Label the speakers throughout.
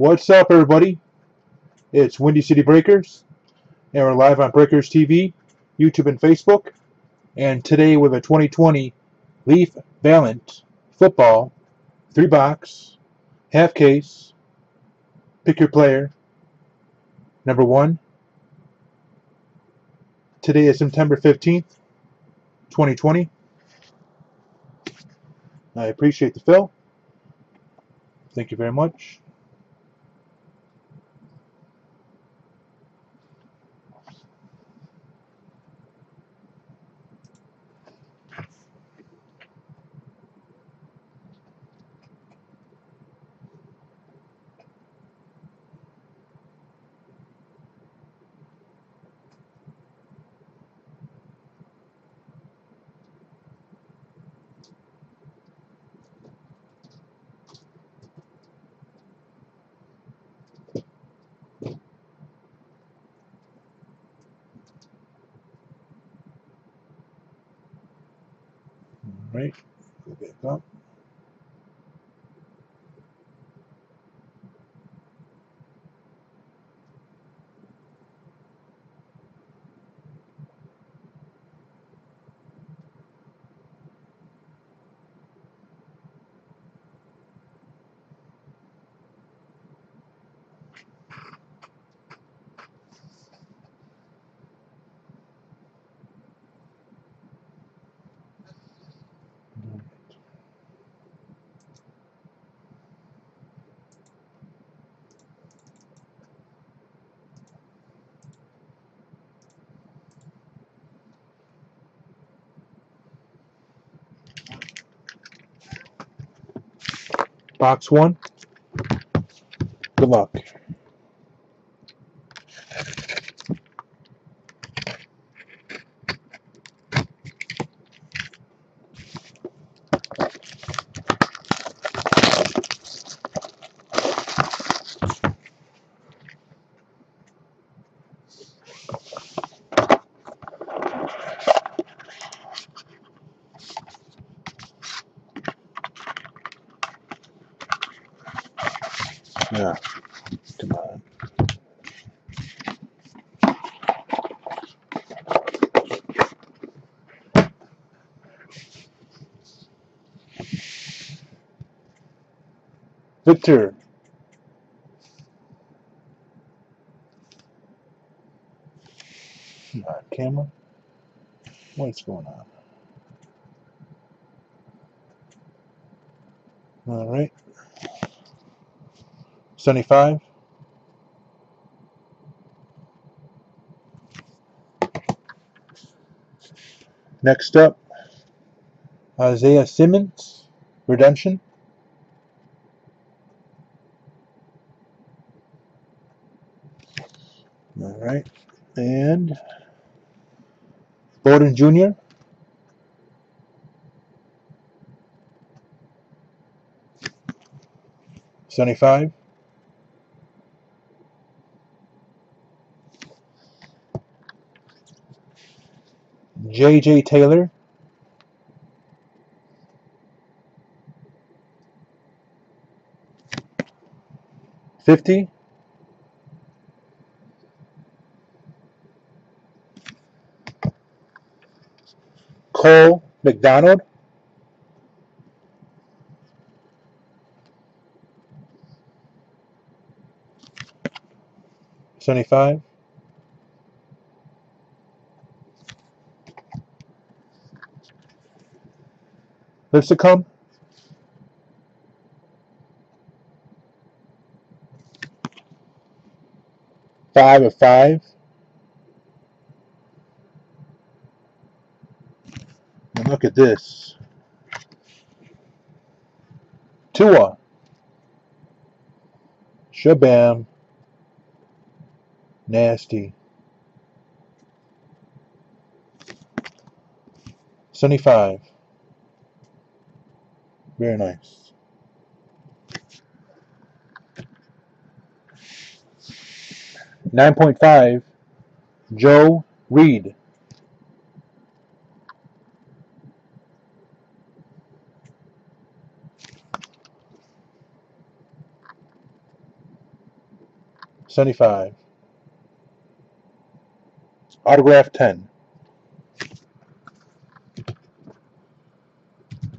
Speaker 1: What's up, everybody? It's Windy City Breakers, and we're live on Breakers TV, YouTube, and Facebook. And today with a 2020 Leaf Valiant football, three box, half case, pick your player. Number one. Today is September 15th, 2020. I appreciate the fill. Thank you very much. All right, go back up. Box one. Good luck. Victor. Come on, camera. What's going on? All right. 75. Next up, Isaiah Simmons, Redemption. All right. And Bowden Jr. Seventy-five. J.J. Taylor. Fifty. McDonald. Seventy-five. Lipsicum. Five of five. Look at this. Tua. Shabam. Nasty. 75. Very nice. Nine point five, Joe Reed. 75. Autograph 10.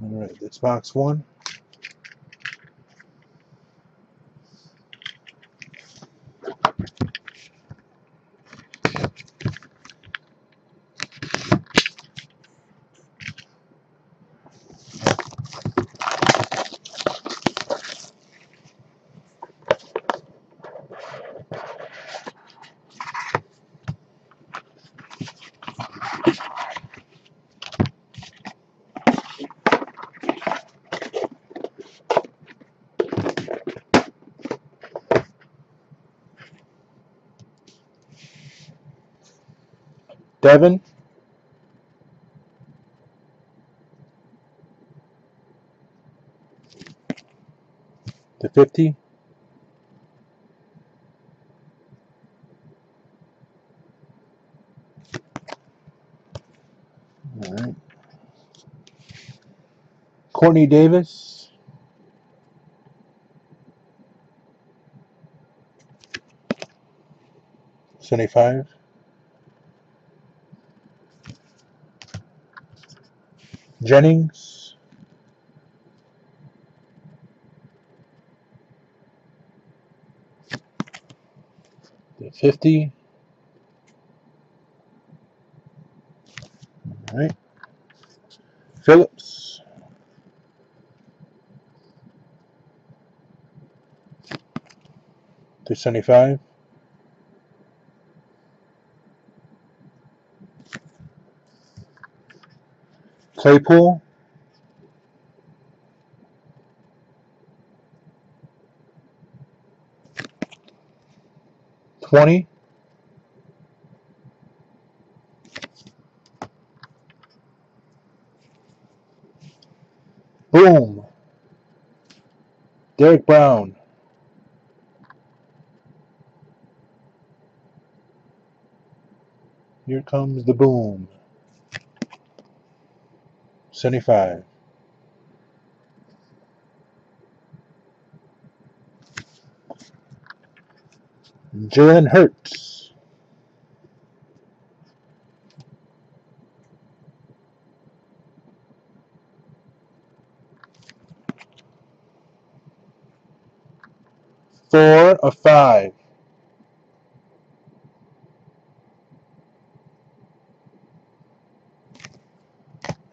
Speaker 1: All right, that's box one. Devin. To 50. All right. Courtney Davis. Seventy-five. Jennings. The 50. All right. Phillips. To 75. Claypool. Twenty. Boom. Derrick Brown. Here comes the boom. 75. Jalen Hurts. Four of five.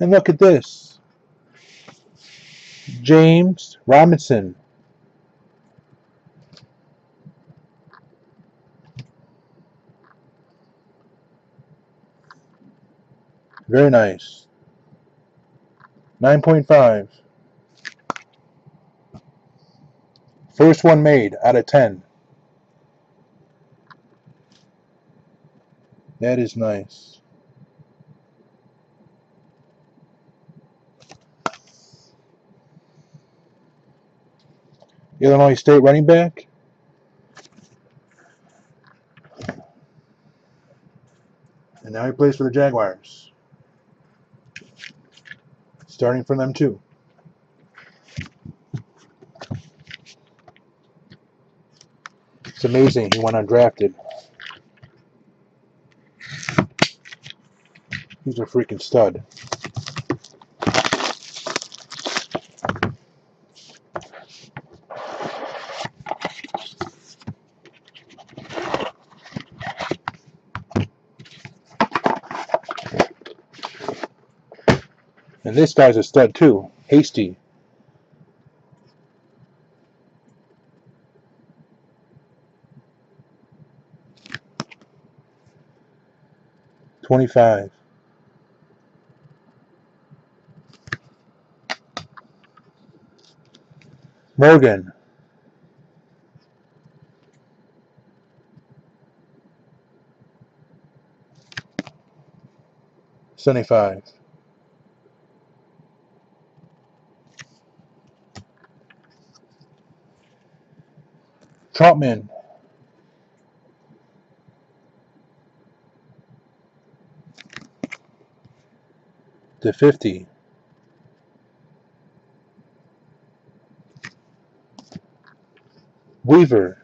Speaker 1: And look at this. James Robinson. Very nice. 9.5. First one made out of 10. That is nice. Illinois State running back. And now he plays for the Jaguars. Starting from them too. It's amazing he went undrafted. He's a freaking stud. And this guy's a stud too. Hasty. Twenty-five. Morgan. Seventy-five. Trotman. To 50. Weaver.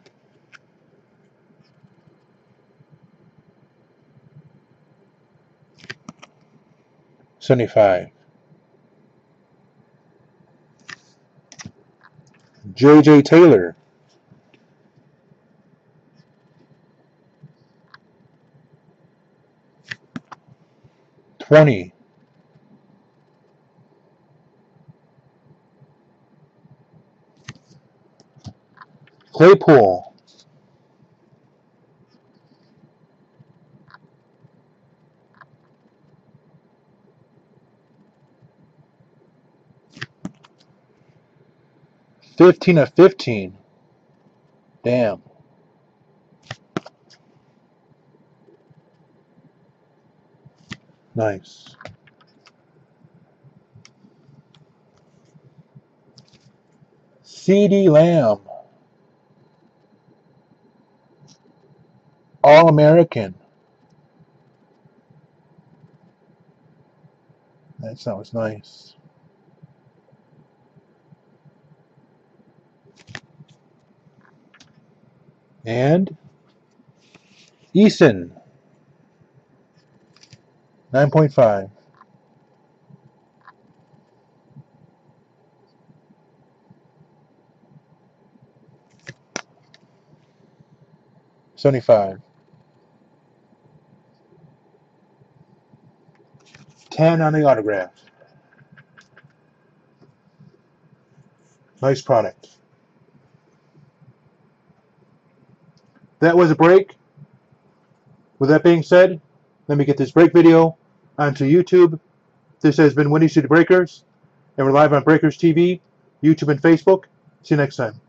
Speaker 1: Seventy-five. J.J. Taylor. Twenty. Claypool. Fifteen of fifteen. Damn. Nice. CeeDee Lamb. All American. That sounds nice. And Eason. 9.5. Seventy-five. Ten on the autograph. Nice product. That was a break. With that being said, let me get this break video onto YouTube. This has been Windy City Breakers, and we're live on Breakers TV, YouTube, and Facebook. See you next time.